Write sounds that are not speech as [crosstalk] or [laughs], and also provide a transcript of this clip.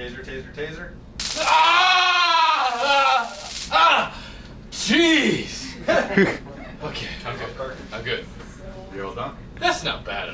Taser, taser, taser. Ah! Ah! ah. Jeez. [laughs] okay, I'm good. I'm good. You're all done? That's not bad.